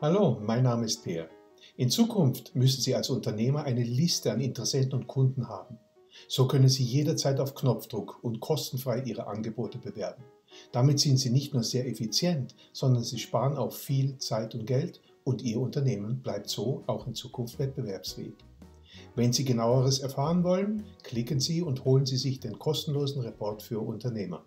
Hallo, mein Name ist Peer. In Zukunft müssen Sie als Unternehmer eine Liste an Interessenten und Kunden haben. So können Sie jederzeit auf Knopfdruck und kostenfrei Ihre Angebote bewerben. Damit sind Sie nicht nur sehr effizient, sondern Sie sparen auch viel Zeit und Geld und Ihr Unternehmen bleibt so auch in Zukunft wettbewerbsfähig. Wenn Sie genaueres erfahren wollen, klicken Sie und holen Sie sich den kostenlosen Report für Unternehmer.